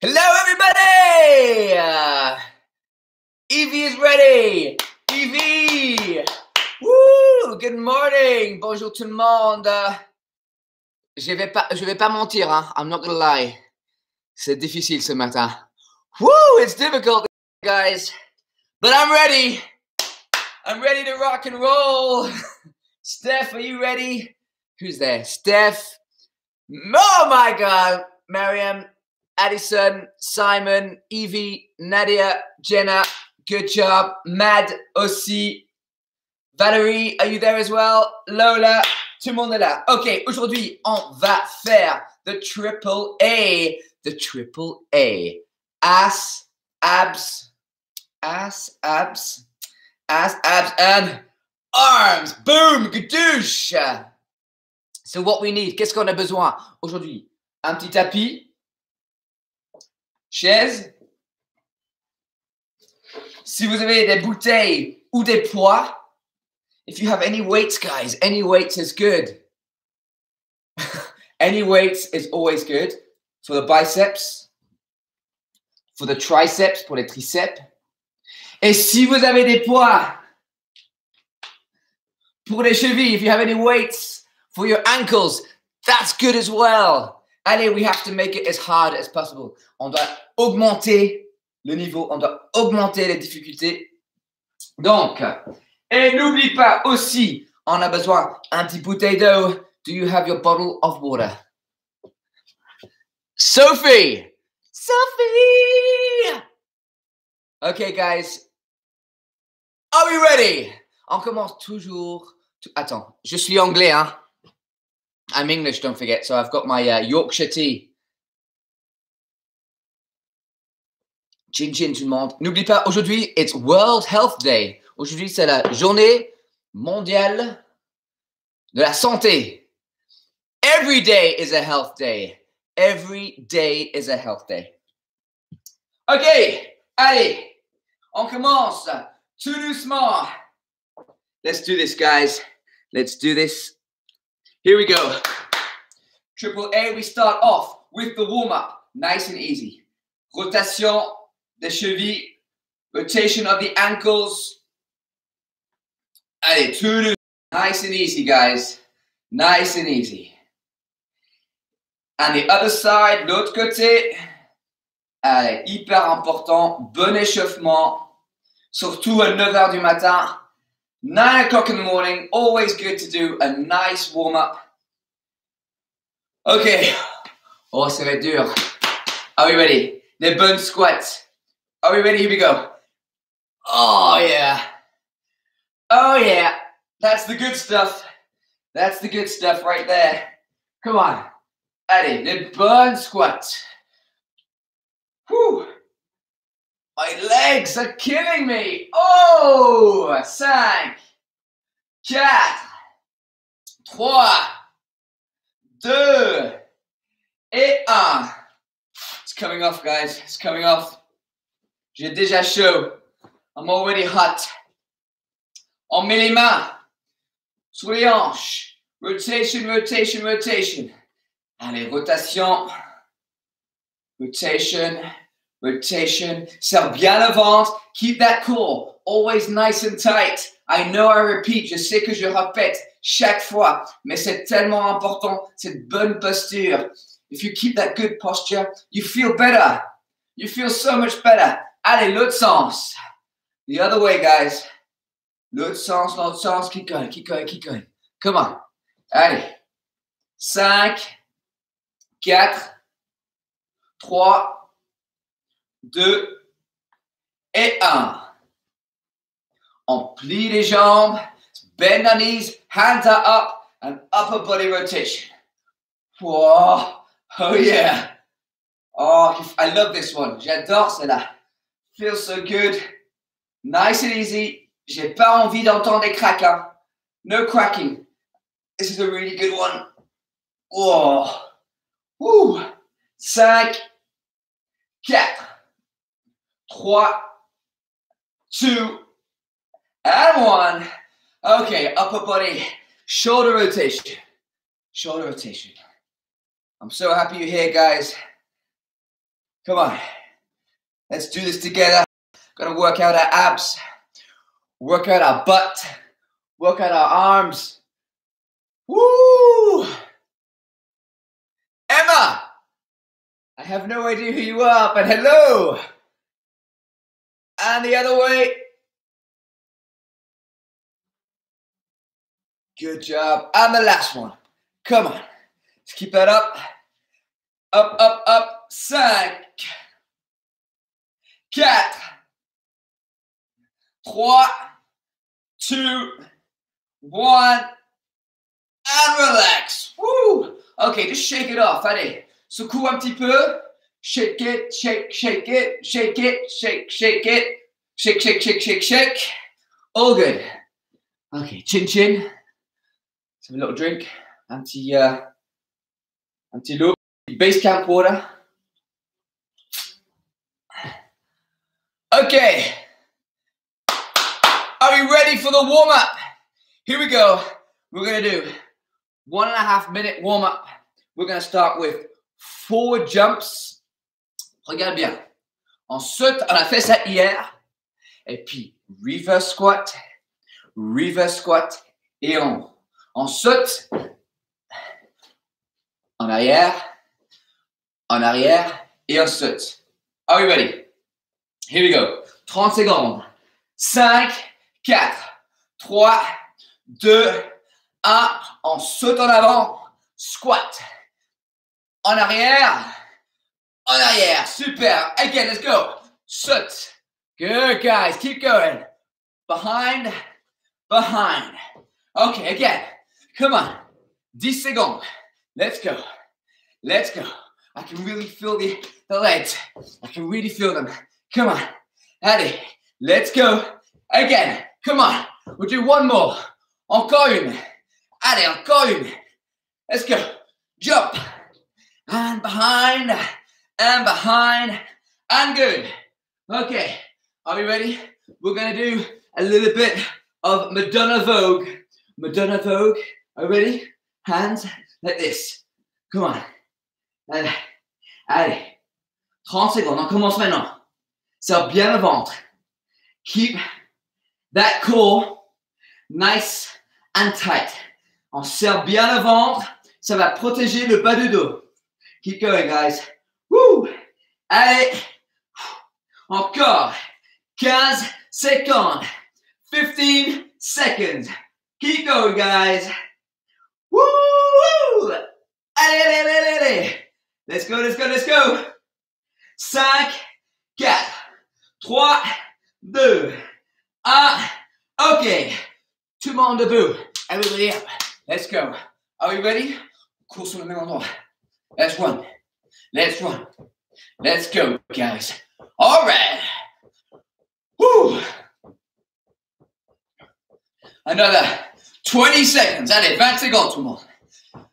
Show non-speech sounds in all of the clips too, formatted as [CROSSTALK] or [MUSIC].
Hello, everybody! Uh, Evie is ready! Evie! Woo! Good morning! Bonjour tout le monde! Je vais pas, je vais pas mentir, hein? I'm not gonna lie. C'est difficile ce matin. Woo! It's difficult, guys. But I'm ready! I'm ready to rock and roll! [LAUGHS] Steph, are you ready? Who's there? Steph. Oh my God! Mariam, Addison, Simon, Evie, Nadia, Jenna, good job. Mad aussi. Valérie, are you there as well? Lola, tout le monde est là. Ok, aujourd'hui, on va faire the triple A. The triple A. Ass, abs, ass, abs, ass, abs, and arms. Boom, gadoosh. So what we need, qu'est-ce qu'on a besoin aujourd'hui? Un petit tapis, chaise. Si vous avez des bouteilles ou des poids, if you have any weights, guys, any weights is good. [LAUGHS] any weights is always good for the biceps, for the triceps, pour les triceps. Et si vous avez des poids pour les chevilles, if you have any weights for your ankles, that's good as well. Allez, we have to make it as hard as possible. On doit augmenter le niveau, on doit augmenter les difficultés. Donc, et n'oublie pas aussi, on a besoin un petit bouteille. Do you have your bottle of water? Sophie! Sophie! Okay, guys. Are we ready? On commence toujours. Attends, je suis anglais, hein? I'm English, don't forget. So I've got my uh, Yorkshire tea. Chin chin tout le monde. N'oublie pas, aujourd'hui, it's World Health Day. Aujourd'hui, c'est la journée mondiale de la santé. Every day is a health day. Every day is a health day. OK, allez, on commence tout doucement. Let's do this, guys. Let's do this. Here we go. Triple A, we start off with the warm up. Nice and easy. Rotation des chevilles, rotation of the ankles. Allez, tout nice and easy, guys. Nice and easy. And the other side, l'autre côté. Allez, hyper important. Bon échauffement. Surtout à 9h du matin. Nine o'clock in the morning, always good to do a nice warm up. Okay. Oh, ça va être dur. Are we ready? Les bonnes squats. Are we ready? Here we go. Oh, yeah. Oh, yeah. That's the good stuff. That's the good stuff right there. Come on. Allez, les bonnes squats. Whew. My legs are killing me. Oh, 5, 4, 3, 2, et 1. It's coming off, guys. It's coming off. J'ai déjà chaud. I'm already hot. On met les mains sur les hanches. Rotation, rotation, rotation. Allez, rotation. Rotation. Rotation. Serre bien le ventre. Keep that core always nice and tight. I know I repeat, je sais que je répète chaque fois, mais c'est tellement important, cette bonne posture. If you keep that good posture, you feel better. You feel so much better. Allez, l'autre sens. The other way, guys. L'autre sens, l'autre sens. Keep going, keep going, keep going. Come on. Allez. 5, 4, 3, 2 et 1. On plie les jambes, bend the knees, hands are up, and upper body rotation. Whoa, oh yeah. Oh, I love this one. J'adore cela. Feels so good. Nice and easy. J'ai pas envie d'entendre des craques. Hein. No cracking. This is a really good one. Whoa. Woo. 5, 4, 3, 2, and 1. Okay, upper body, shoulder rotation. Shoulder rotation. I'm so happy you're here, guys. Come on. Let's do this together. Gonna work out our abs, work out our butt, work out our arms. Woo! Emma! I have no idea who you are, but hello! And the other way. Good job. And the last one. Come on. Let's keep that up. Up, up, up. Cinq. Quatre. Trois. Two. One. And relax. Woo! Okay, just shake it off. Allez. Secoue un petit peu. Shake it, shake, shake it, shake it, shake, shake it. Shake, shake, shake, shake, shake. All good. Okay, chin chin. Let's have a little drink. Anti, uh, anti loop. Base camp water. Okay. Are we ready for the warm up? Here we go. We're gonna do one and a half minute warm up. We're gonna start with forward jumps. Regarde bien. On saute, on a fait ça hier. Et puis, reverse squat, reverse squat. Et on, saute en arrière, en arrière et on saute. Ready? Here we go. 30 secondes. 5, 4, 3, 2, 1. On saute en avant. Squat. En arrière. Oh, en yeah, Super. Again, let's go. Saute. Good, guys. Keep going. Behind. Behind. Okay, again. Come on. 10 secondes. Let's go. Let's go. I can really feel the, the legs. I can really feel them. Come on. Allez. Let's go. Again. Come on. We'll do one more. Encore une. Allez, encore une. Let's go. Jump. And behind. And behind. And good. Okay. Are we ready? We're to do a little bit of Madonna Vogue. Madonna Vogue. Are you ready? Hands like this. Come on. Allez. Allez. 30 secondes. On commence maintenant. Bien le ventre. Keep that core nice and tight. On serre bien le ventre. Ça va protéger le bas du dos. Keep going, guys. Woo! Allez. Encore. 15 secondes. 15 seconds. Keep going, guys. Woo! Allez, allez, allez, allez. Let's go, let's go, let's go. 5, 4, 3, 2, 1. OK. Tout le monde debout. Everybody up. Let's go. Are we ready? Cours sur le même endroit. Let's run. Let's run. Let's go, guys. All right. Another 20 seconds. Allez, 20 secondes, tout le monde.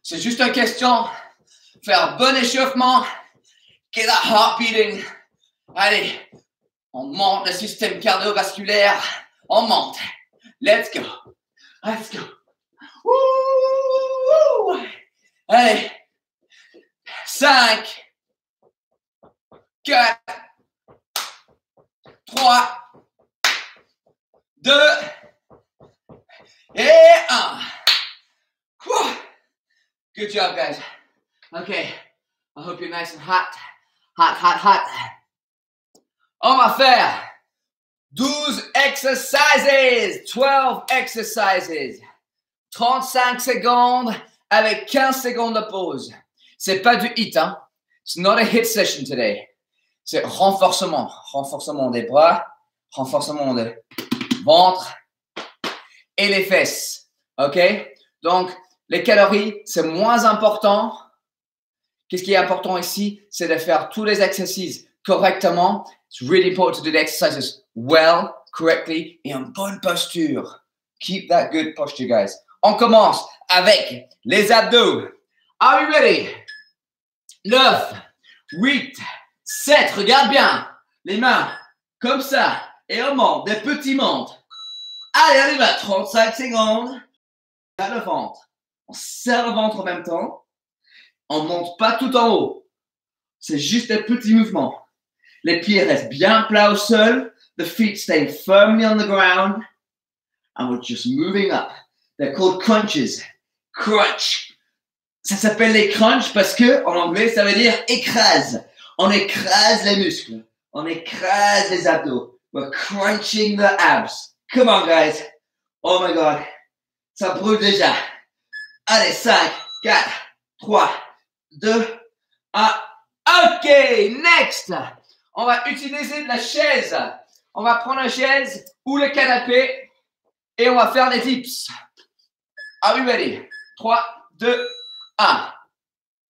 C'est juste une question. Faire bon échauffement. Get that heart beating. Allez, on monte le système cardiovasculaire. On monte. Let's go. Let's go. Woo! Allez. 5, 4, 3, 2 et 1. Whew. Good job, guys. Okay, I hope you're nice and hot. Hot, hot, hot. On va faire 12 exercises, 12 exercises. 35 secondes avec 15 secondes de pause. C'est pas du hit, hein. It's not a hit session today. C'est renforcement. Renforcement des bras, renforcement des ventre et les fesses. OK? Donc, les calories, c'est moins important. Qu'est-ce qui est important ici? C'est de faire tous les exercices correctement. It's really important to do the exercises well, correctly et en bonne posture. Keep that good posture, guys. On commence avec les abdos. Are you ready? 9, 8, 7. Regarde bien. Les mains comme ça. Et on monte. Des petits montes. Allez, allez, va. 35 secondes. À le ventre. On serre le ventre en même temps. On monte pas tout en haut. C'est juste des petits mouvements. Les pieds restent bien plats au sol. The feet stay firmly on the ground. And we're just moving up. They're called crunches. Crunch. Ça s'appelle les crunch parce que, en anglais, ça veut dire écrase. On écrase les muscles. On écrase les abdos. We're crunching the abs. Come on, guys. Oh my God. Ça brûle déjà. Allez, 5, 4, 3, 2, 1. OK, next. On va utiliser la chaise. On va prendre la chaise ou le canapé et on va faire des dips. Are we ready? 3, 2, 1.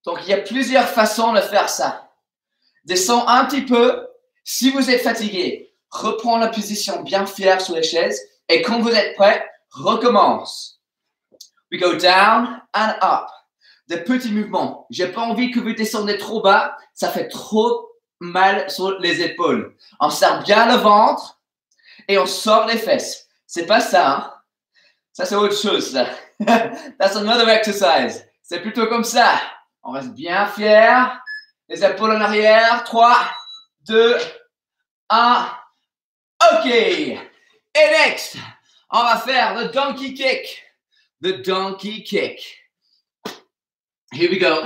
Donc, il y a plusieurs façons de faire ça. Descends un petit peu. Si vous êtes fatigué, reprends la position bien fière sur les chaises. Et quand vous êtes prêt, recommence. We go down and up. Des petits mouvements. J'ai pas envie que vous descendez trop bas. Ça fait trop mal sur les épaules. On serre bien le ventre et on sort les fesses. C'est pas ça. Hein? Ça, c'est autre chose. Ça. [LAUGHS] That's another exercise. C'est plutôt comme ça. On reste bien fier. Les épaules en arrière. 3, 2, 1. OK. Et next, on va faire le donkey kick. The donkey kick. Here we go.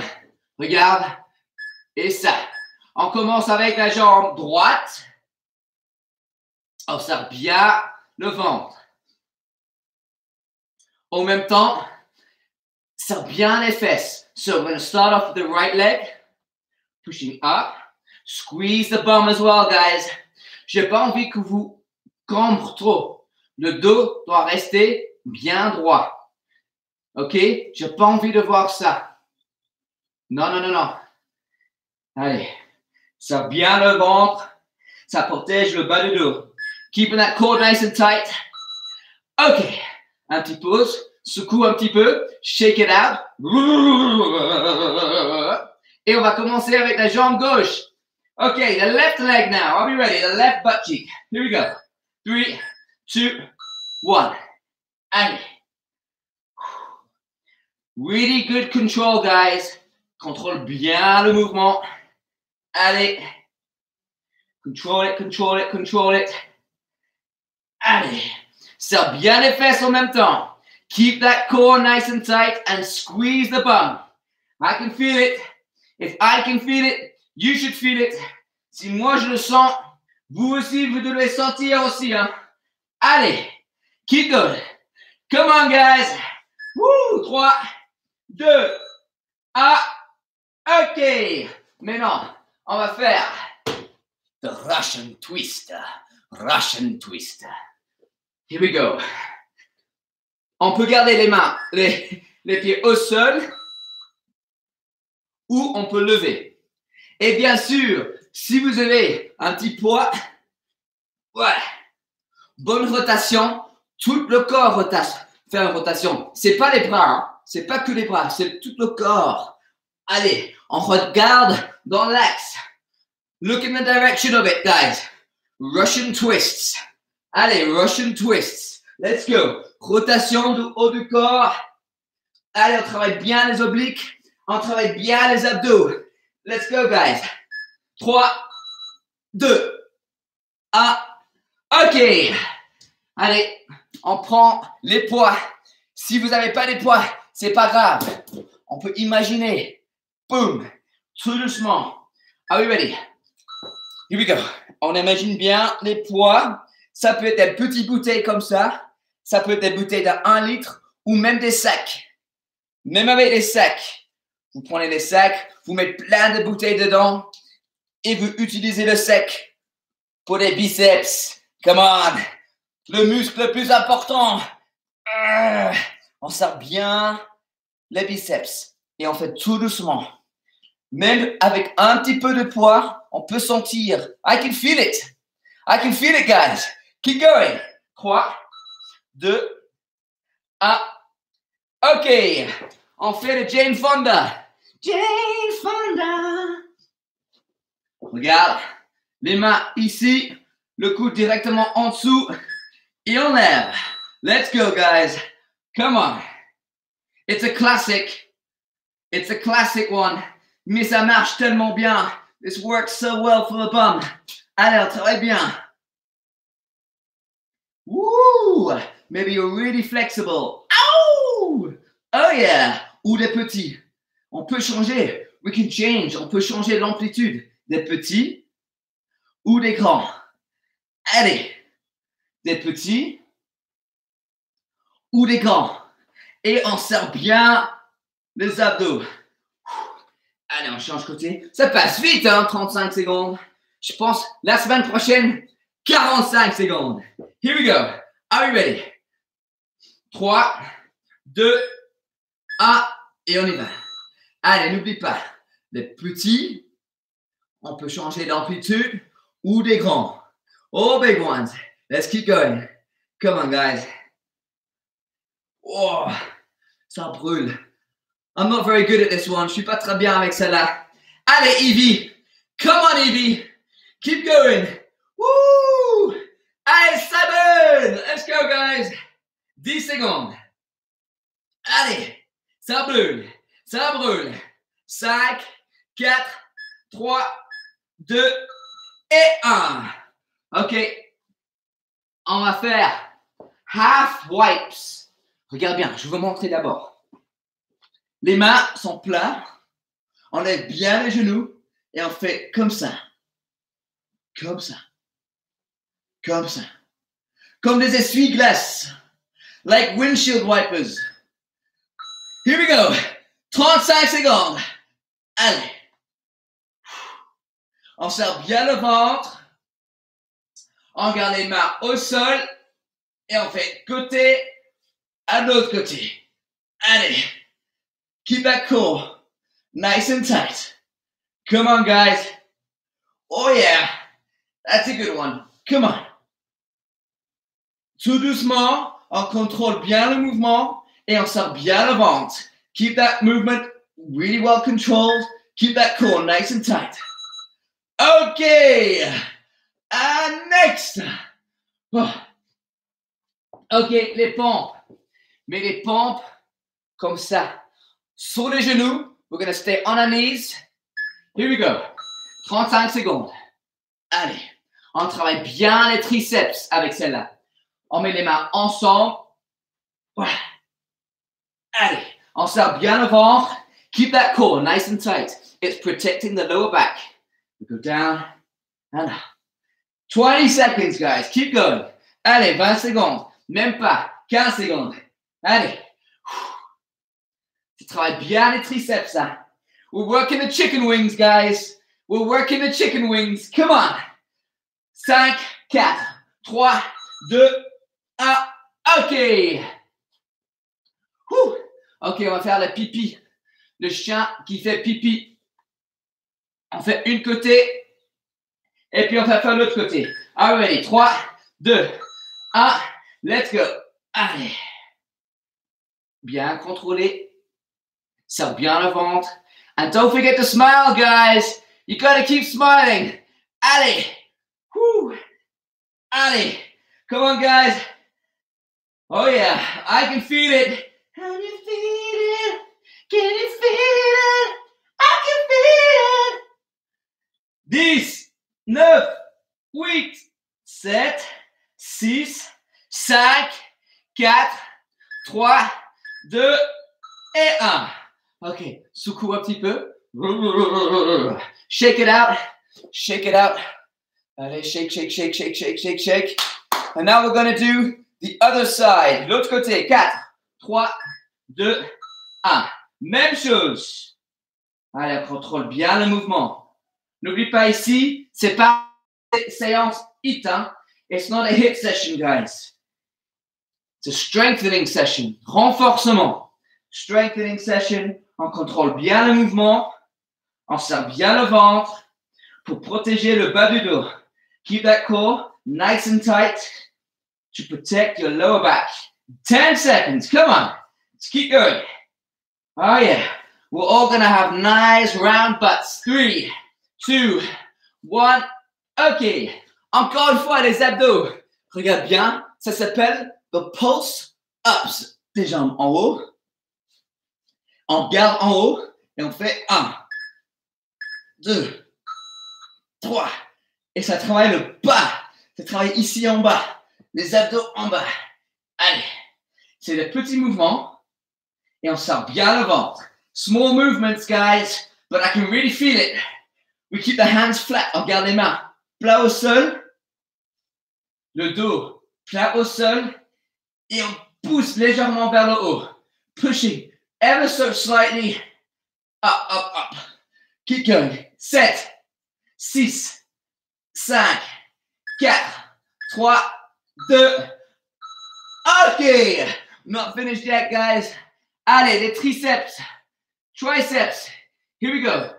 Regarde. Et ça. On commence avec la jambe droite. Observe bien le ventre. En même temps, serre bien les fesses. So we're going to start off with the right leg, pushing up. Squeeze the bum as well, guys. J'ai pas envie que vous cambre trop. Le dos doit rester bien droit. OK? J'ai pas envie de voir ça. Non, non, non, non. Allez. Ça bien le ventre. Ça protège le bas du dos. Keeping that core nice and tight. OK. Un petit pause. Secoue un petit peu. Shake it out. Et on va commencer avec la jambe gauche. Okay, the left leg now. Are we ready? The left butt cheek. Here we go. Three, two, one. Allez. Really good control, guys. Contrôle bien le mouvement. Allez. Control it, control it, control it. Allez. Serre bien les fesses en même temps. Keep that core nice and tight and squeeze the bum. I can feel it. If I can feel it, you should feel it. Si moi je le sens, vous aussi, vous devez sentir aussi. Hein. Allez, keep going. Come on, guys. Woo, 3, 2, 1. OK. Maintenant, on va faire the Russian twist. Russian twist. Here we go. On peut garder les mains, les, les pieds au sol ou on peut lever. Et bien sûr, si vous avez un petit poids, ouais, bonne rotation, tout le corps rotation, faire une rotation. C'est pas les bras, hein. c'est pas que les bras, c'est tout le corps. Allez, on regarde dans l'axe. Look in the direction of it, guys. Russian twists. Allez, Russian twists. Let's go. Rotation du haut du corps. Allez, on travaille bien les obliques. On travaille bien les abdos. Let's go, guys. 3, 2, 1. OK. Allez, on prend les poids. Si vous n'avez pas les poids, c'est pas grave. On peut imaginer. Boom. Tout doucement. Are we ready? Here we go. On imagine bien les poids. Ça peut être des petites bouteilles comme ça. Ça peut être des bouteilles de 1 litre ou même des sacs. Même avec des sacs. Vous prenez des sacs, vous mettez plein de bouteilles dedans et vous utilisez le sec pour les biceps. Come on. Le muscle le plus important. Euh, on sert bien les biceps et on fait tout doucement. Même avec un petit peu de poids, on peut sentir. I can feel it. I can feel it, guys. Keep going. 3, 2, 1. OK. On fait le Jane Fonda. Jane Fonda. Regarde. Les mains ici. Le coude directement en dessous. Et on lève. Let's go, guys. Come on. It's a classic. It's a classic one. Mais ça marche tellement bien. This works so well for the bum. Allez, on travaille bien. Woo! Maybe you're really flexible. Oh! Oh yeah! Ou des petits. On peut changer. We can change. On peut changer l'amplitude des petits ou des grands. Allez. Des petits ou des grands. Et on serre bien les abdos. Allez, on change côté. Ça passe vite, hein, 35 secondes. Je pense la semaine prochaine, 45 secondes. Here we go. Are you ready? 3, 2, 1, et on y va. Allez, n'oublie pas, les petits, on peut changer d'amplitude ou des grands. Oh, big ones. Let's keep going. Come on, guys. Oh, ça brûle. I'm not very good at this one. Je suis pas très bien avec celle-là. Allez, Evie. Come on, Evie. Keep going. Woo! Allez, seven. Let's go, guys. 10 secondes. Allez, ça brûle. Ça brûle. 5, 4, 3, 2 et 1. OK. On va faire half wipes. Regarde bien, je vais vous montrer d'abord. Les mains sont plats. On lève bien les genoux et on fait comme ça. Comme ça. Comme ça. Comme des essuie-glaces. Like windshield wipers. Here we go. 35 secondes. Allez. On serre bien le ventre. On garde les mains au sol. Et on fait côté à l'autre côté. Allez. Keep that cool. Nice and tight. Come on, guys. Oh, yeah. That's a good one. Come on. Tout doucement, on contrôle bien le mouvement et on serre bien le ventre. Keep that movement really well controlled. Keep that core nice and tight. Okay. And next. Oh. Ok, les pompes. Mais les pompes comme ça. Sur les genoux. We're going to stay on our knees. Here we go. 35 secondes. Allez. On travaille bien les triceps avec celle-là. On met les mains ensemble. Voilà. Allez. On bien le ventre. Keep that core nice and tight. It's protecting the lower back. We go down and up. 20 seconds, guys. Keep going. Allez, 20 secondes. Même pas. 15 secondes. Allez. Tu travailles bien les triceps, ça. We're working the chicken wings, guys. We're working the chicken wings. Come on. 5, 4, 3, 2, 1. OK. OK, on va faire le pipi. Le chien qui fait pipi. On fait une côté. Et puis on va faire l'autre côté. Allez, 3, 2, 1. Let's go. Allez. Bien contrôlé. Serre bien le ventre. And don't forget to smile, guys. You gotta keep smiling. Allez. Whew. Allez. Come on, guys. Oh, yeah. I can feel it. Can you feel it? Can you feel it? I can feel it. 10, 9, 8, 7, 6, 5, 4, 3, 2 et 1. OK. Secoue un petit peu. Shake it out. Shake it out. Allez, shake, shake, shake, shake, shake, shake, shake. And now we're going to do the other side. L'autre côté. 4, 3, 2, 1. Même chose. Allez, on contrôle bien le mouvement. N'oublie pas ici, c'est pas une séance HIIT. Hein? It's not a HIIT session, guys. It's a strengthening session. Renforcement. Strengthening session. On contrôle bien le mouvement. On serre bien le ventre pour protéger le bas du dos. Keep that core nice and tight to protect your lower back. 10 seconds. Come on. Let's keep going. Oh, yeah. We're all to have nice round butts. Three, two, one. OK. Encore une fois, les abdos. Regarde bien. Ça s'appelle the pulse ups. Tes jambes en haut. On garde en haut et on fait 1, 2, 3, Et ça travaille le bas. Ça travaille ici en bas. Les abdos en bas. Allez. C'est des petits mouvements. Et on sort bien le ventre. Small movements, guys. But I can really feel it. We keep the hands flat. On garde les mains plat au sol. Le dos plat au sol. Et on pousse légèrement vers le haut. Pushing ever so slightly. Up, up, up. Keep going. 7, 6, 5, 4, 3, 2. OK. Not finished yet, guys. Allez, les triceps, triceps. Here we go.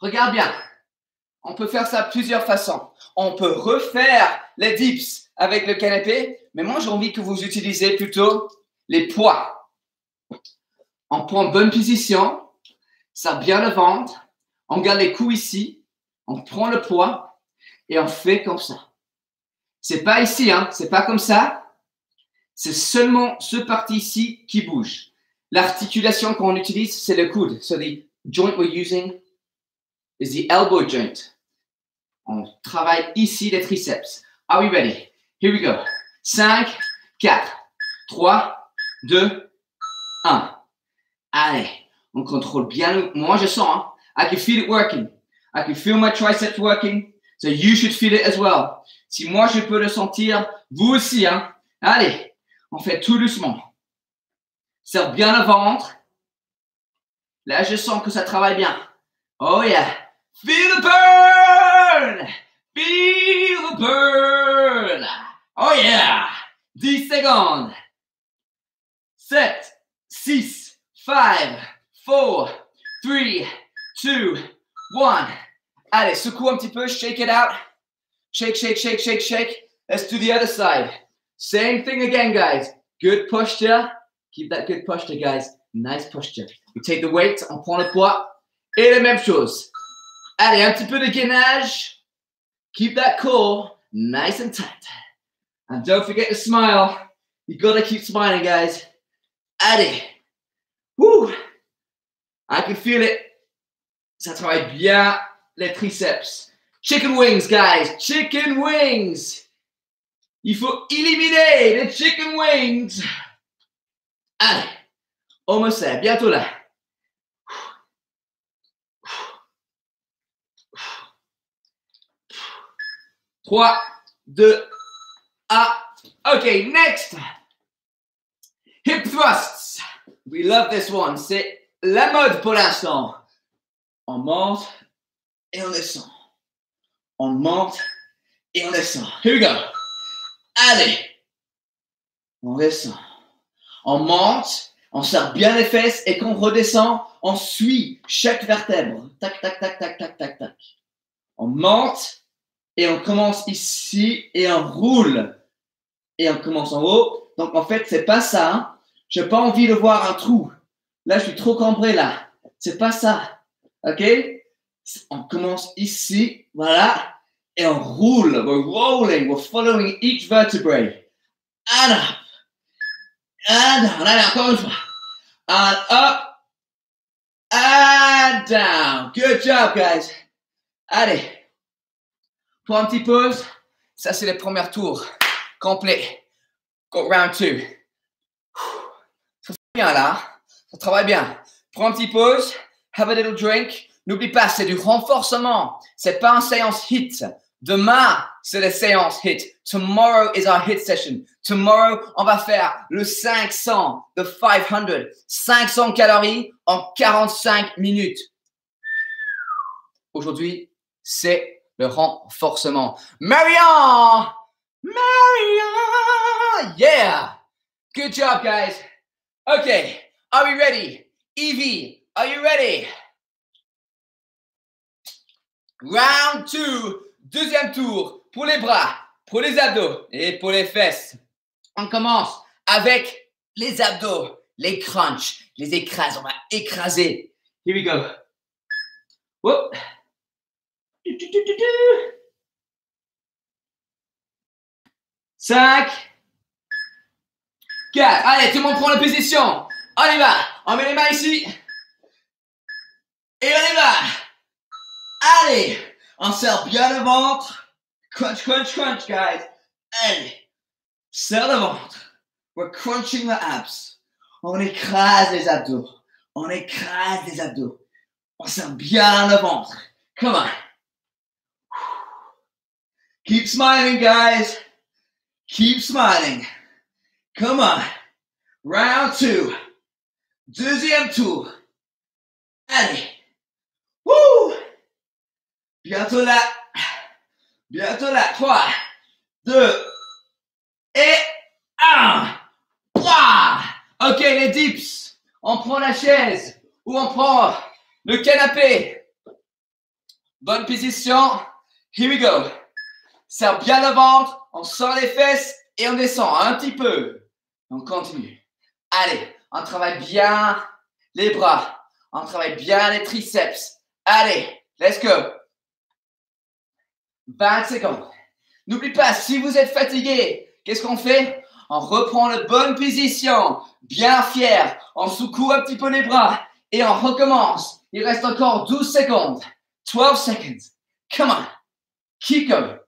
Regarde bien. On peut faire ça plusieurs façons. On peut refaire les dips avec le canapé, mais moi j'ai envie que vous utilisez plutôt les poids. On prend bonne position, ça bien le ventre, on garde les coups ici, on prend le poids et on fait comme ça. C'est pas ici, hein, c'est pas comme ça. C'est seulement ce parti ici qui bouge. L'articulation qu'on utilise, c'est le coude. So the joint we're using is the elbow joint. On travaille ici les triceps. Are we ready? Here we go. 5, 4, 3, 2, 1. Allez, on contrôle bien. Moi, je sens. Hein? I can feel it working. I can feel my triceps working. So you should feel it as well. Si moi, je peux le sentir, vous aussi. Hein? Allez, on fait tout doucement. Serre bien le ventre. Là, je sens que ça travaille bien. Oh yeah. Feel the burn! Feel the burn! Oh yeah! 10 secondes. 7, 6, 5, 4, 3, 2, 1. Allez, secoue un petit peu, shake it out. Shake, shake, shake, shake, shake. Let's do the other side. Same thing again, guys. Good posture. Keep that good posture, guys. Nice posture. We take the weight, on prend le poids. Et la même chose. Allez, un petit peu de gainage. Keep that core nice and tight. And don't forget to smile. You gotta keep smiling, guys. Allez. Woo. I can feel it. Ça travaille bien les triceps. Chicken wings, guys. Chicken wings. Il faut éliminer les chicken wings. Allez. Almost there. Bientôt là. 3, 2, 1. Okay, next. Hip thrusts. We love this one. C'est la mode pour l'instant. On monte et on descend. On monte et on descend. Here we go. Allez. On descend. On monte, on serre bien les fesses et quand on redescend, on suit chaque vertèbre. Tac, tac, tac, tac, tac, tac, tac. On monte et on commence ici et on roule. Et on commence en haut. Donc en fait, c'est pas ça. Hein. J'ai pas envie de voir un trou. Là, je suis trop cambré là. C'est pas ça. OK? On commence ici, voilà, et on roule. We're rolling, we're following each vertebrae. And up. And down. Allez, encore une fois. And up. And down. Good job, guys. Allez. Pour un petit pause, ça c'est le premier tour complet. Go round two. Ça fait bien là. Ça travaille bien. Prends un petit pause. Have a little drink. N'oublie pas, c'est du renforcement. C'est pas une séance hit. Demain, c'est la séance hit. Tomorrow is our hit session. Tomorrow, on va faire le 500, the 500. 500 calories en 45 minutes. Aujourd'hui, c'est le renforcement. Marion! Marion! Yeah! Good job, guys. Okay, are we ready? Evie, are you ready? Round two, deuxième tour pour les bras, pour les abdos et pour les fesses. On commence avec les abdos, les crunch, les écrases. On va écraser. Here we go. Whoop. 5, 4. Allez, tout le monde prend la position. On y va. On met les mains ici. Et on y va. Allez, On serre bien le ventre. Crunch, crunch, crunch, guys. Allez. Serre le ventre. We're crunching the abs. On écrase les abdos. On écrase les abdos. On serre bien le ventre. Come on. Keep smiling, guys. Keep smiling. Come on. Round two. Deuxième tour. Allez. Bientôt là. Bientôt là. 3, 2 et 1. Ok, les dips. On prend la chaise ou on prend le canapé. Bonne position. Here we go. Serre bien le ventre. On sort les fesses et on descend un petit peu. On continue. Allez, on travaille bien les bras. On travaille bien les triceps. Allez, let's go. 20 secondes. N'oublie pas, si vous êtes fatigué, qu'est-ce qu'on fait? On reprend la bonne position, bien fier. On secoue un petit peu les bras et on recommence. Il reste encore 12 secondes. 12 seconds. Come on. Keep going.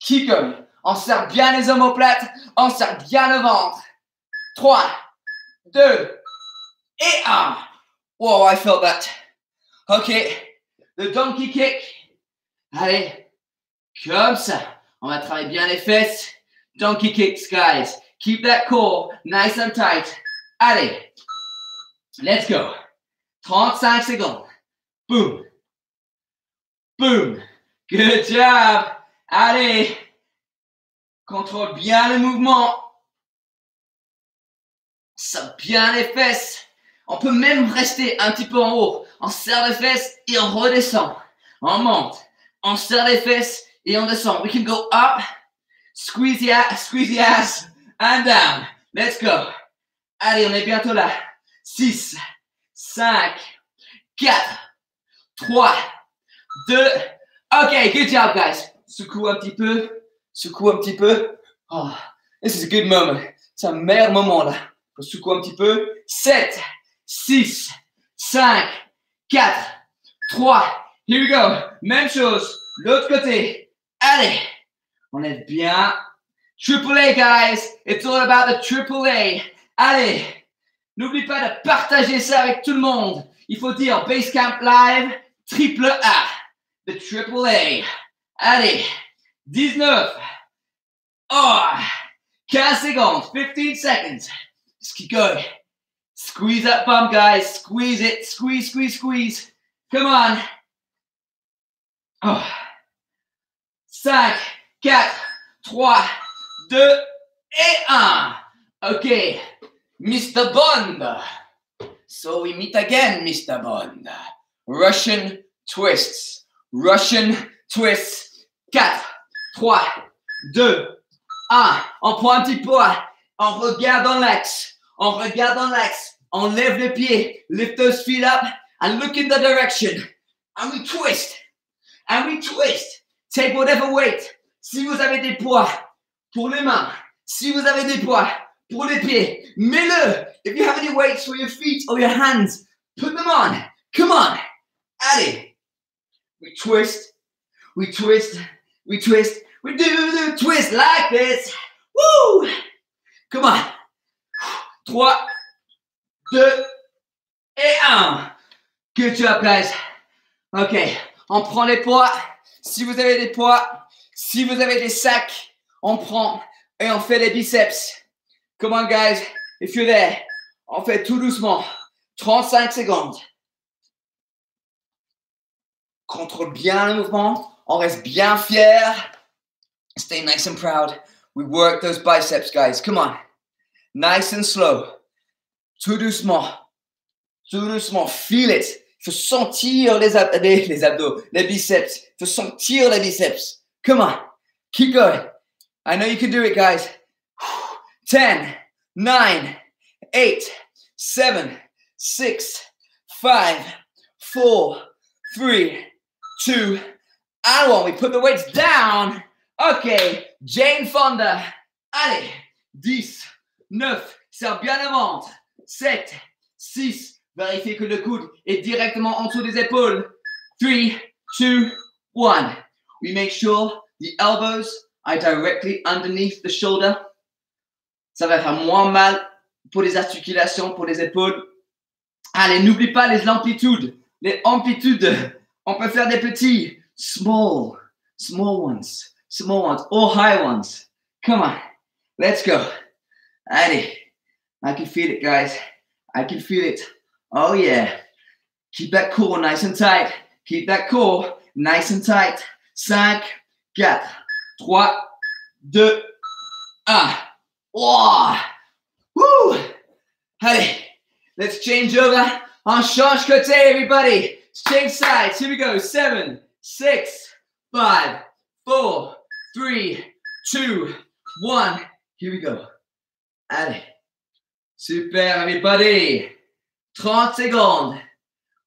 Keep going. On serre bien les omoplates. On serre bien le ventre. 3, 2 et 1. Wow, I felt that. OK. Le donkey kick. Allez. Comme ça. On va travailler bien les fesses. Donkey kicks, guys. Keep that core nice and tight. Allez. Let's go. 35 secondes. Boom. Boom. Good job. Allez. Contrôle bien le mouvement. Ça bien les fesses. On peut même rester un petit peu en haut. On serre les fesses et on redescend. On monte. On serre les fesses et on descend. We can go up, squeeze the ass, squeeze the ass, and down. Let's go. Allez, on est bientôt là. 6, 5, 4, 3, 2. OK, good job, guys. Secoue un petit peu. Secoue un petit peu. Oh, this is a good moment. C'est un meilleur moment là. Secoue un petit peu. 7, 6, 5, 4, 3. Here we go. Même chose. L'autre côté. Allez, on est bien. Triple A, guys. It's all about the triple A. Allez, n'oublie pas de partager ça avec tout le monde. Il faut dire Basecamp Live, triple A. The triple A. Allez, 19. Oh, 15 secondes, 15 seconds. Keep going. Squeeze that bum, guys. Squeeze it. Squeeze, squeeze, squeeze. Come on. Oh. 5, 4, 3, 2 et 1. Okay, Mr. Bond. So we meet again, Mr. Bond. Russian twists. Russian twists. 4, 3, 2, 1. On prend un petit poids. On regarde dans l'axe. On regarde dans l'axe. On lève les pieds. Lift those feet up and look in the direction. And we twist. And we twist. Take whatever weight. Si vous avez des poids pour les mains, si vous avez des poids pour les pieds, mets-le. If you have any weights for your feet or your hands, put them on. Come on. Allez. We twist. We twist. We twist. We do the twist like this. Woo! Come on. 3, 2 et 1. Good job, guys. OK. On prend les poids. Si vous avez des poids, si vous avez des sacs, on prend et on fait les biceps. Come on, guys. If you're there, on fait tout doucement. 35 secondes. Contrôle bien le mouvement. On reste bien fier. Stay nice and proud. We work those biceps, guys. Come on. Nice and slow. Tout doucement. Tout doucement. Feel it. Faut sentir les, les, les, abdos, les biceps. Faut sentir les biceps. Come on. Keep going. I know you can do it, guys. 10, 9, 8, 7, 6, 5, 4, 3, 2, and 1. We put the weights down. Okay. Jane Fonda. Allez. 10, 9, serre bien ventre. 7, 6, Vérifiez que le coude est directement en dessous des épaules. 3, 2, 1. we make sure the elbows are directly underneath the shoulder. Ça va faire moins mal pour les articulations, pour les épaules. Allez, n'oublie pas les amplitudes. Les amplitudes. On peut faire des petits. Small. Small ones. Small ones. Or high ones. Come on. Let's go. Allez. I can feel it, guys. I can feel it. Oh, yeah. Keep that core nice and tight. Keep that core nice and tight. 5, 4, 3, 2, 1. Oh. Woo. Allez. Let's change over. On change côté, everybody. Let's change sides. Here we go. Seven, six, five, four, three, two, one. Here we go. Allez. Super, everybody. 30 secondes.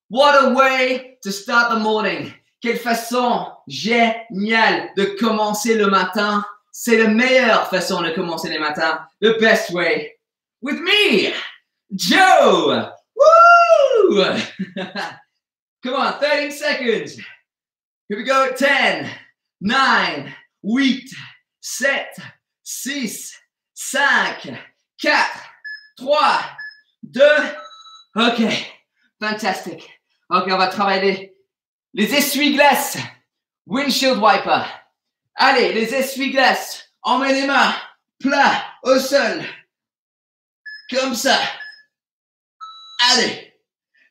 What a way to start the morning. Quelle façon géniale de commencer le matin. C'est la meilleure façon de commencer le matin. The best way. With me, Joe. Woo! [LAUGHS] Come on, 30 seconds. Here we go. 10, 9, 8, 7, 6, 5, 4, 3, 2. OK. Fantastic. OK, on va travailler les essuie-glaces. Windshield wiper. Allez, les essuie-glaces. Met les mains plats au sol. Comme ça. Allez.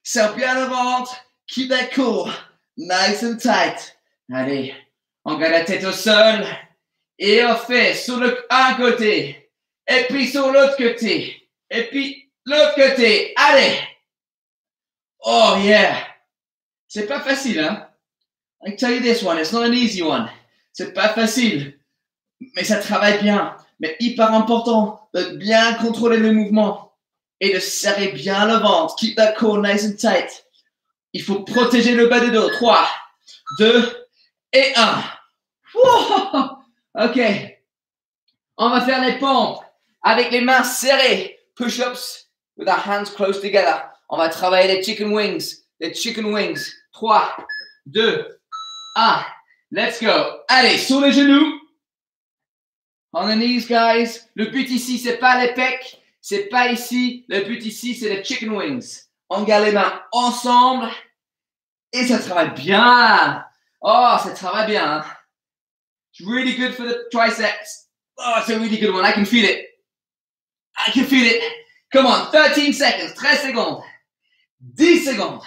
Serre bien le ventre. Keep that cool. Nice and tight. Allez. On garde la tête au sol. Et on fait sur le un côté. Et puis sur l'autre côté. Et puis l'autre côté. Allez. Oh yeah. C'est pas facile, hein? I tell you this one, it's not an easy one. C'est pas facile. Mais ça travaille bien. Mais hyper important de bien contrôler le mouvement et de serrer bien le ventre. Keep that core nice and tight. Il faut protéger le bas du dos. 3, 2 et 1. OK. On va faire les pompes avec les mains serrées. Push-ups with our hands close together. On va travailler les chicken wings. Les chicken wings. 3, 2, 1. Let's go. Allez, sur les genoux. On the knees, guys. Le but ici, c'est pas les pecs. C'est pas ici. Le but ici, c'est les chicken wings. On garde les mains ensemble. Et ça travaille bien. Oh, ça travaille bien. Hein. It's really good for the triceps. Oh, it's a really good one. I can feel it. I can feel it. Come on, 13 seconds. 13 secondes. 10 secondes.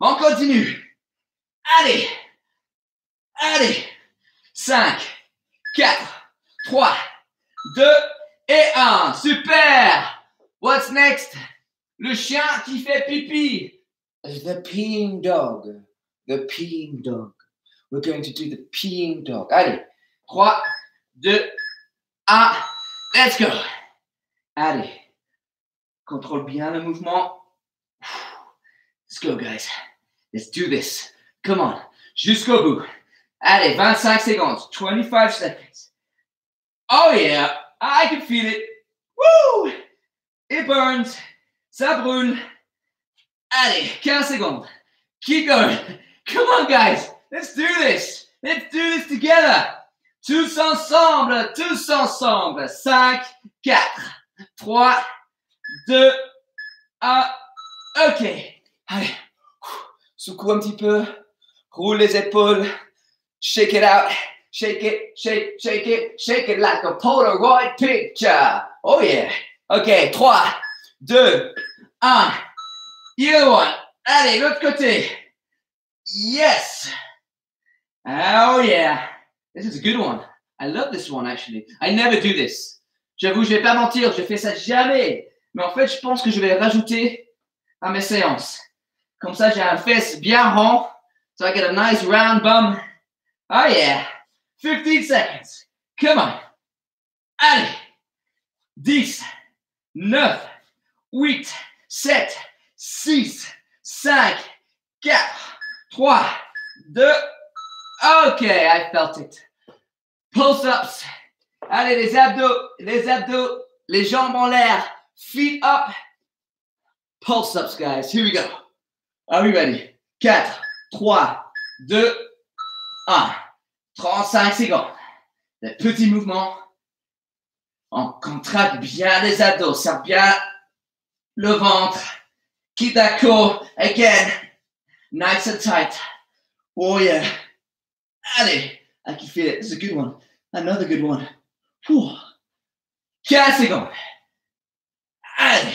On continue. Allez. Allez. 5, 4, 3, 2 et 1. Super. What's next? Le chien qui fait pipi. The peeing dog. The peeing dog. We're going to do the peeing dog. Allez. 3, 2, 1. Let's go. Allez. Contrôle bien le mouvement. Let's go, guys. Let's do this. Come on. Jusqu'au bout. Allez, 25 seconds. 25 seconds. Oh, yeah. I can feel it. Woo! It burns. Ça brûle. Allez, 15 secondes. Keep going. Come on, guys. Let's do this. Let's do this together. Tous ensemble. Tous ensemble. 5, 4, 3, 2, 1. OK. Allez. Secoue un petit peu. Roule les épaules. Shake it out. Shake it, shake, shake it, shake it like a Polaroid picture. Oh yeah. OK, 3, 2, 1. You one. Allez, l'autre côté. Yes. Oh yeah. This is a good one. I love this one actually. I never do this. J'avoue, je vais pas mentir, je fais ça jamais. Mais en fait, je pense que je vais rajouter à mes séances. Comme ça, j'ai un fesse bien rond. So I get a nice round bum. Oh yeah. 15 seconds. Come on. Allez. 10, 9, 8, 7, 6, 5, 4, 3, 2. Okay, I felt it. Pulse-ups. Allez, les abdos, les abdos, les jambes en l'air. Feet up. Pulse-ups, guys. Here we go. Are we ready? 4, 3, 2, 1. 35 secondes. Des petits mouvements. On contracte bien les abdos, serre bien le ventre. Core again. Nice and tight. Oh yeah. Allez. I can feel it. Is a good one. Another good one. Whew. 15 secondes. Allez.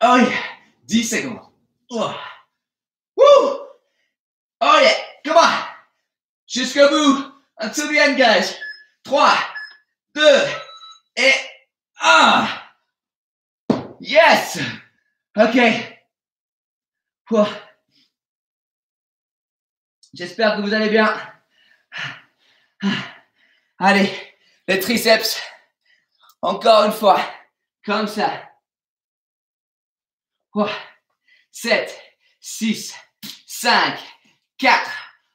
Oh yeah. 10 secondes. Oh. Woo. Oh yeah. Come on. Jusqu'au bout. Until the end, guys. 3, 2, et 1. Yes. OK. Whew. J'espère que vous allez bien. Allez, les triceps. Encore une fois. Comme ça. 7, 6, 5, 4,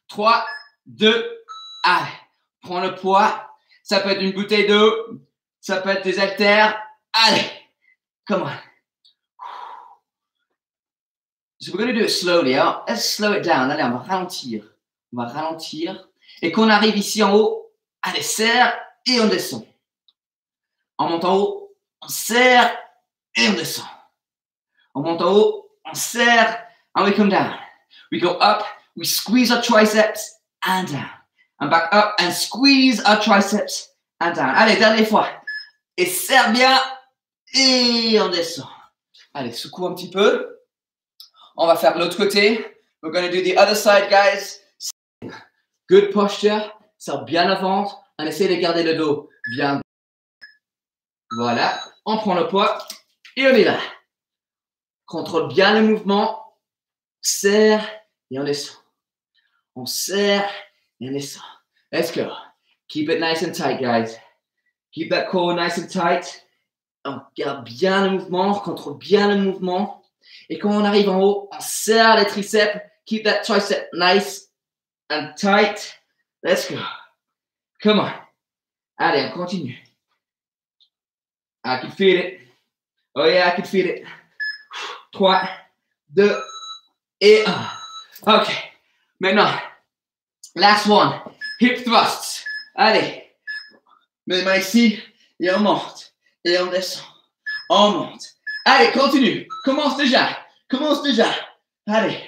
3, 2, allez. Prends le poids. Ça peut être une bouteille d'eau. Ça peut être des haltères. Allez. Come on. So we're going to do it slowly. Hein? Let's slow it down. Allez, on va ralentir. On va ralentir. Et qu'on arrive ici en haut, allez, serre et on descend. On monte en haut, on serre et on descend. On monte en haut, serre, and we come down. We go up, we squeeze our triceps and down. And back up and squeeze our triceps and down. Allez, dernière fois. Et serre bien et on descend. Allez, secoue un petit peu. On va faire l'autre côté. We're going to do the other side, guys. Good posture. Serre bien le ventre. On essaie de garder le dos bien. Voilà. On prend le poids et on y va. Contrôle bien le mouvement. Serre et on descend. On serre et on descend. Let's go. Keep it nice and tight, guys. Keep that core nice and tight. On garde bien le mouvement, on contrôle bien le mouvement. Et quand on arrive en haut, on serre les triceps. Keep that tricep nice and tight. Let's go. Come on. Allez, on continue. I can feel it. Oh yeah, I can feel it. 3, 2 et 1. OK. Maintenant, last one. Hip thrusts. Allez. Les mains ici et on monte. Et on descend. On monte. Allez, continue. Commence déjà. Commence déjà. Allez.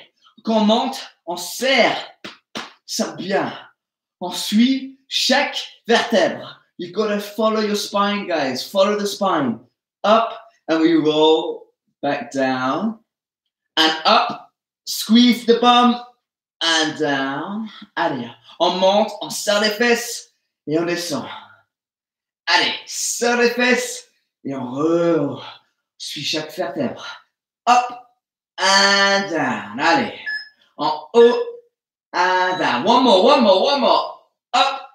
Quand on monte, on serre. Ça bien. On suit chaque vertèbre. You gotta follow your spine, guys. Follow the spine. Up and we roll back down and up. Squeeze the bum and down. Allez, on monte, on serre les fesses et on descend. Allez, serre les fesses et on re suit chaque vertèbre. Up and down. Allez, en haut and down. One more, one more, one more. Up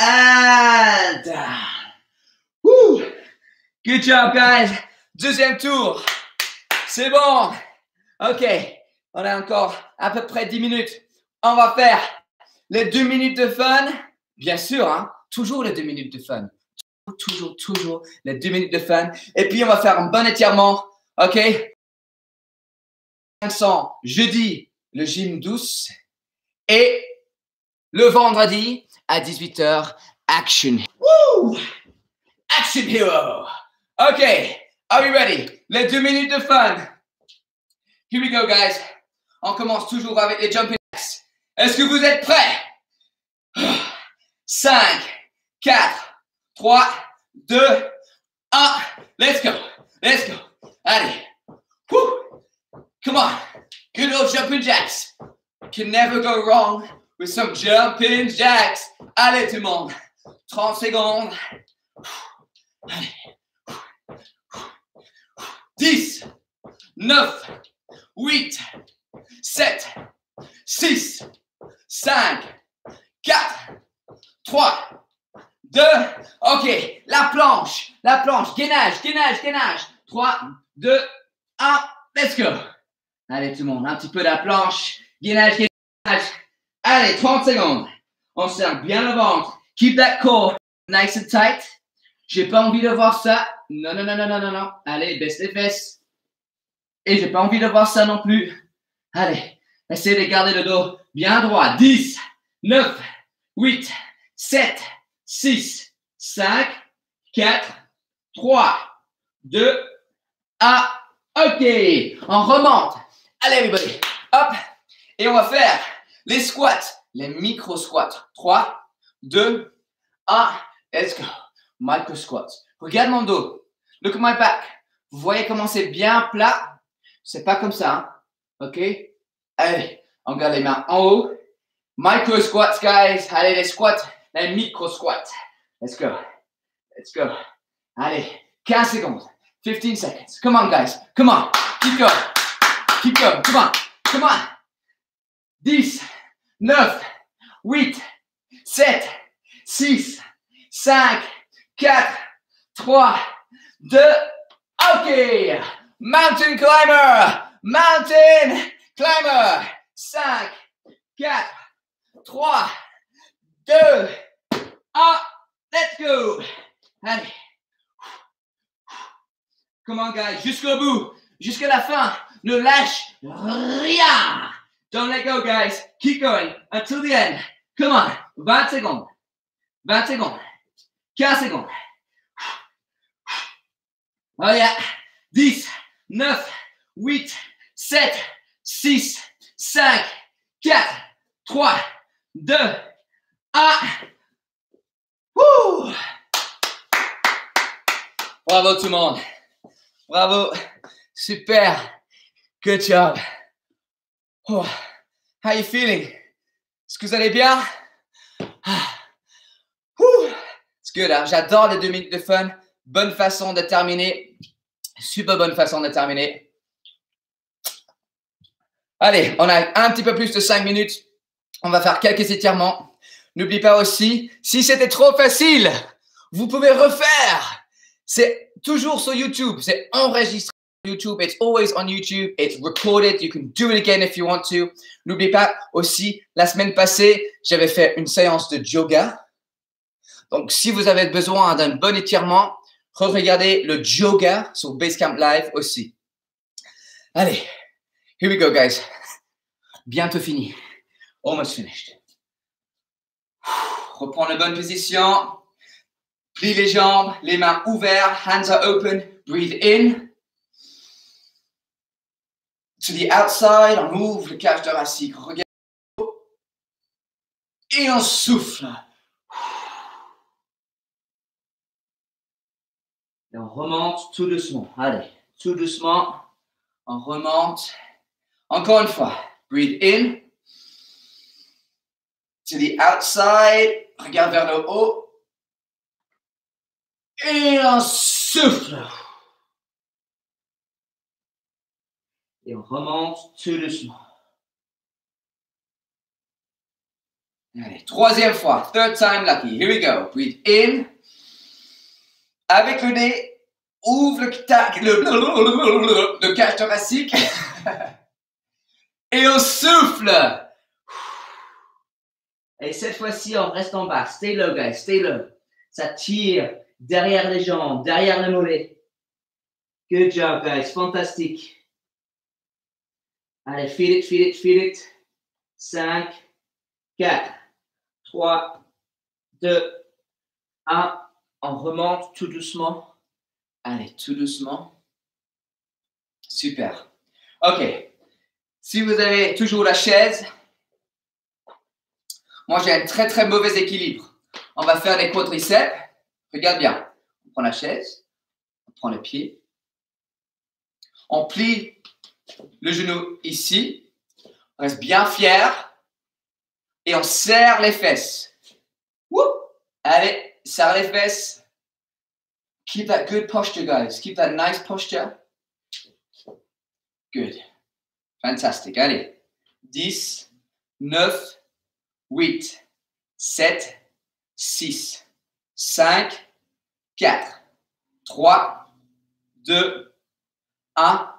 and down. Woo. Good job, guys. Deuxième tour. C'est bon. OK. On a encore à peu près 10 minutes. On va faire les deux minutes de fun. Bien sûr, hein. Toujours les deux minutes de fun. Toujours, toujours les deux minutes de fun. Et puis, on va faire un bon étirement. OK? Vincent, jeudi, le gym douce. Et le vendredi, à 18h, action. Woo! Action hero. OK. Are we ready? Les deux minutes de fun. Here we go, guys. On commence toujours avec les jumping jacks. Est-ce que vous êtes prêts? 5, 4, 3, 2, 1. Let's go. Let's go. Allez. Woo. Come on. Good old jumping jacks. Can never go wrong with some jumping jacks. Allez, tout le monde. 30 secondes. Allez. 10, 9, 8, 7, 6, 5, 4, 3, 2, ok, la planche, la planche, gainage, gainage, gainage, 3, 2, 1, let's go. Allez tout le monde, un petit peu la planche, gainage, gainage. Allez, 30 secondes. On serre bien le ventre. Keep that core nice and tight. J'ai pas envie de voir ça. Non, non, non, non, non, non, non. Allez, baisse les fesses. Et j'ai pas envie de voir ça non plus. Allez, essayez de garder le dos bien droit. 10, 9, 8, 7, 6, 5, 4, 3, 2, 1. OK. On remonte. Allez, everybody. Hop. Et on va faire les squats, les micro squats. 3, 2, 1. Let's go. Micro squats. Regarde mon dos. Look at my back. Vous voyez comment c'est bien plat? C'est pas comme ça. Hein? OK? Allez, on garde les mains en haut. Micro squats, guys. Allez, les squats, les micro squats. Let's go. Let's go. Allez, 15 secondes. 15 seconds. Come on, guys. Come on. Keep going. Keep going. Come on. Come on. 10, 9, 8, 7, 6, 5, 4, 3, 2, OK. Mountain climber. Mountain climber. 5, 4, 3, 2, 1. Let's go. Allez. Come on, guys. Jusqu'au bout. Jusqu'à la fin. Ne lâche rien. Don't let go, guys. Keep going until the end. Come on. 20 secondes. 20 secondes. 15 secondes. Yeah. 10, 9, 8, 7, 6, 5, 4, 3, 2, 1. Woo! Bravo tout le monde. Bravo. Super. Good job. Oh. How you feeling? Est-ce que vous allez bien? C'est good. Hein? J'adore les deux minutes de fun. Bonne façon de terminer. Super bonne façon de terminer. Allez, on a un petit peu plus de 5 minutes. On va faire quelques étirements. N'oublie pas aussi, si c'était trop facile, vous pouvez refaire. C'est toujours sur YouTube. C'est enregistré sur YouTube. It's always on YouTube. It's recorded. You can do it again if you want to. N'oubliez pas aussi, la semaine passée, j'avais fait une séance de yoga. Donc, si vous avez besoin d'un bon étirement, regardez le yoga sur Basecamp Live aussi. Allez, here we go, guys. Bientôt fini. Almost finished. Reprends la bonne position. Plie les jambes, les mains ouvertes, hands are open. Breathe in. To the outside, on ouvre le cage thoracique. Regarde. Et on souffle. Et on remonte tout doucement. Allez, tout doucement. On remonte. Encore une fois. Breathe in. To the outside. Regarde vers le haut. Et on souffle. Et on remonte tout doucement. Allez, troisième fois. Third time lucky. Here we go. Breathe in. Avec le nez, ouvre le, le, le cage thoracique. Et on souffle. Et cette fois-ci, on reste en bas. Stay low, guys. Stay low. Ça tire derrière les jambes, derrière le mollet. Good job, guys. Fantastique. Allez, feel it, feel it, feel it. 5, 4, 3, 2, 1. On remonte tout doucement. Allez, tout doucement. Super. OK. Si vous avez toujours la chaise, moi j'ai un très très mauvais équilibre. On va faire les quadriceps. Regarde bien. On prend la chaise, on prend le pied, on plie le genou ici, on reste bien fier et on serre les fesses. Allez, serre les fesses. Keep that good posture, guys. Keep that nice posture. Good. Fantastique. Allez. 10, 9, 8, 7, 6, 5, 4, 3, 2, 1.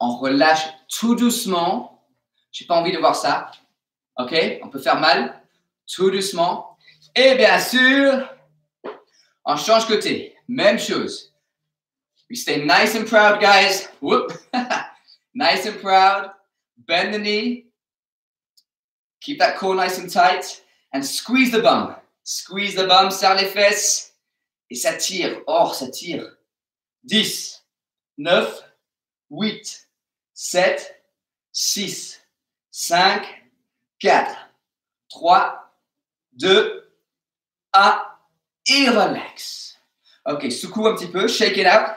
On relâche tout doucement. J'ai pas envie de voir ça. OK? On peut faire mal. Tout doucement. Et bien sûr, on change côté. Même chose. We stay nice and proud, guys. Whoop. [LAUGHS] nice and proud. Bend the knee. Keep that core nice and tight. and squeeze the bum. Squeeze the bum, serre les fesses. Et ça tire. Oh, ça tire. 10, 9, 8, 7, 6, 5, 4, 3, 2, 1. Et relax. Ok, secoue un petit peu. Shake it out.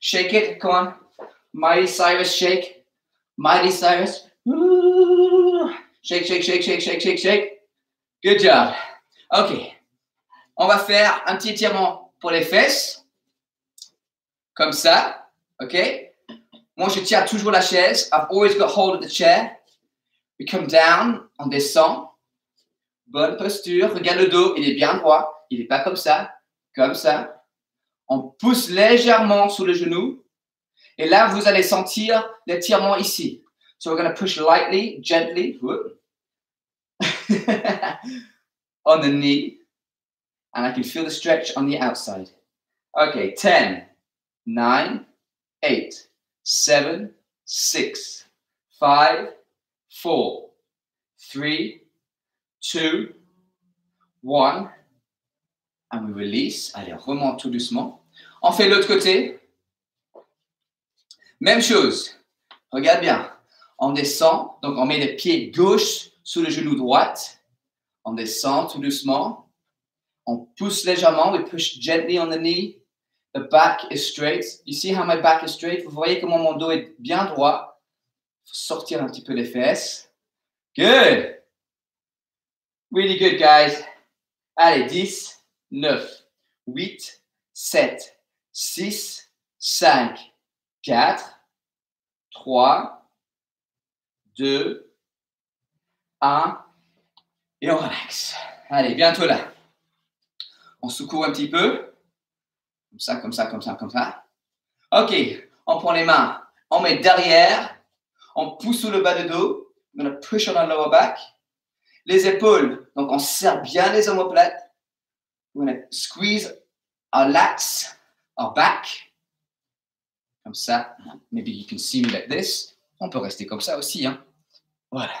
Shake it. Come on. Mighty Cyrus, shake. Mighty Cyrus. Shake, shake, shake, shake, shake, shake, shake. Good job. Ok. On va faire un petit étirement pour les fesses. Comme ça. Ok. Moi, je tiens toujours la chaise. I've always got hold of the chair. We come down. On descend. Bonne posture. Regarde le dos. Il est bien droit. Il n'est pas comme ça. Comme ça. On pousse légèrement sous le genou. Et là, vous allez sentir l'étirement ici. So we're going to push lightly, gently. [LAUGHS] on the knee. And I can feel the stretch on the outside. Okay, 10, 9, 8, 7, 6, 5, 4, 3, 2, 1. And we release. Allez, on remonte tout doucement. On fait l'autre côté. Même chose. Regarde bien. On descend. Donc, on met le pied gauche sous le genou droite. On descend tout doucement. On pousse légèrement. We push gently on the knee. The back is straight. You see how my back is straight? Vous voyez comment mon dos est bien droit. Faut sortir un petit peu les fesses. Good. Really good, guys. Allez, 10, 9, 8, 7, 6, 5, 4, 3, 2, 1. Et on relaxe. Allez, bientôt là. On secoue un petit peu. Comme ça, comme ça, comme ça, comme ça. OK. On prend les mains. On met derrière. On pousse sous le bas de dos. On push on our lower back. Les épaules. Donc, on serre bien les omoplates. We're going to squeeze our lats, our back. Comme ça. Maybe you can see me like this. On peut rester comme ça aussi. Hein. Voilà.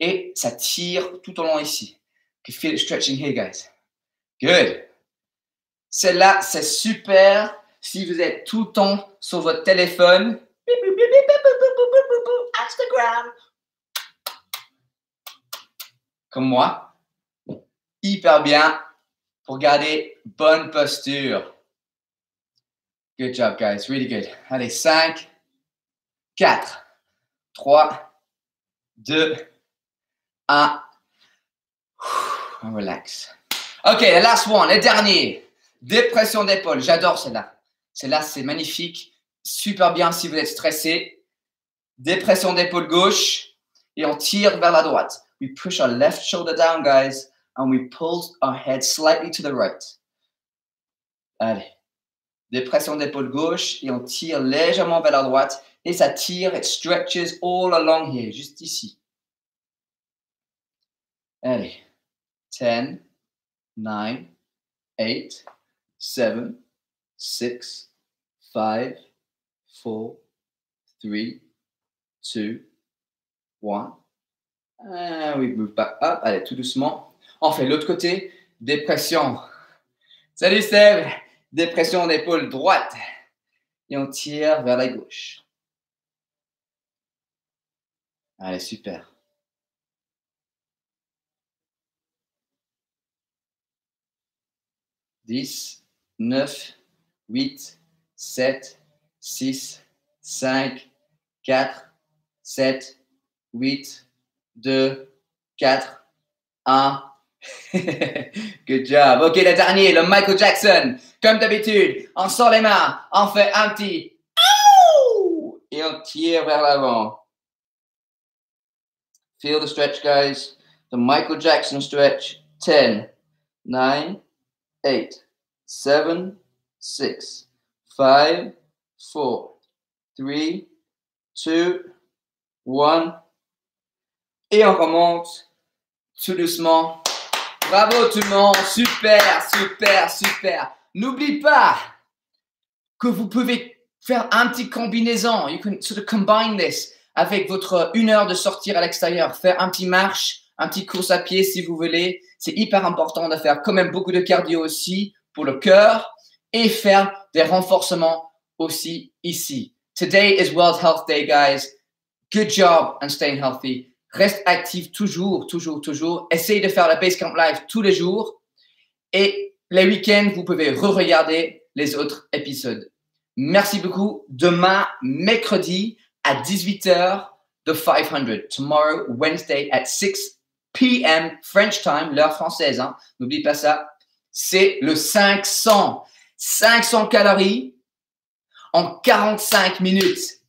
Et ça tire tout au long ici. You can feel it stretching here, guys. Good. Celle-là, c'est super si vous êtes tout le temps sur votre téléphone. Instagram. Comme moi. Hyper bien pour garder bonne posture. Good job, guys. Really good. Allez, 5, 4, 3, 2, 1. Relax. OK, the last one, le dernier. Dépression d'épaule. J'adore celle-là. Celle-là, c'est magnifique. Super bien si vous êtes stressé. Dépression d'épaule gauche. Et on tire vers la droite. We push our left shoulder down, guys. And we pull our head slightly to the right. Allez. Dépression d'épaule gauche. Et on tire légèrement vers la droite. Et ça tire. It stretches all along here. Juste ici. Allez. 10, 9, 8, 7, 6, 5, 4, 3, 2, 1. And we move back up. Allez, tout doucement. On fait l'autre côté. Dépression. Salut Steve. Dépression d'épaule droite. Et on tire vers la gauche. Allez, super. 10, 9, 8, 7, 6, 5, 4, 7, 8, 2, 4, 1. [LAUGHS] Good job. Ok, le dernier, le Michael Jackson. Comme d'habitude, on sort les mains, on fait un petit et on tire vers l'avant. Feel the stretch, guys. The Michael Jackson stretch. 10, 9, eight, seven, six, five, four, three, two, one. Et on remonte tout doucement. Bravo tout le monde. Super, super, super. N'oublie pas que vous pouvez faire un petit combinaison. You can sort of combine this avec votre une heure de sortir à l'extérieur. Faire un petit marche, un petit course à pied si vous voulez. C'est hyper important de faire quand même beaucoup de cardio aussi pour le cœur et faire des renforcements aussi ici. Today is World Health Day, guys. Good job on staying healthy. Reste actif toujours, toujours, toujours. Essayez de faire la Basecamp Live tous les jours. Et les week-ends, vous pouvez re-regarder les autres épisodes. Merci beaucoup. Demain, mercredi, à 18h, the 500. Tomorrow, Wednesday, at 6 p.m. French time, l'heure française. Hein. N'oublie pas ça. C'est le 500. 500 calories en 45 minutes.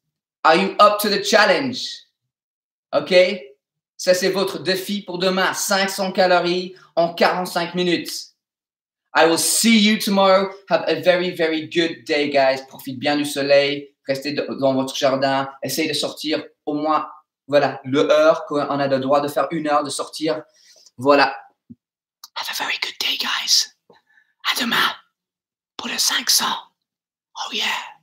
Are you up to the challenge? OK? Ça, c'est votre défi pour demain. 500 calories en 45 minutes. I will see you tomorrow. Have a very, very good day, guys. Profite bien du soleil. Restez dans votre jardin. Essayez de sortir au moins, voilà, le heure qu'on a le droit de faire une heure de sortir. Voilà. Have a very good day, guys. À demain pour le 500. Oh yeah.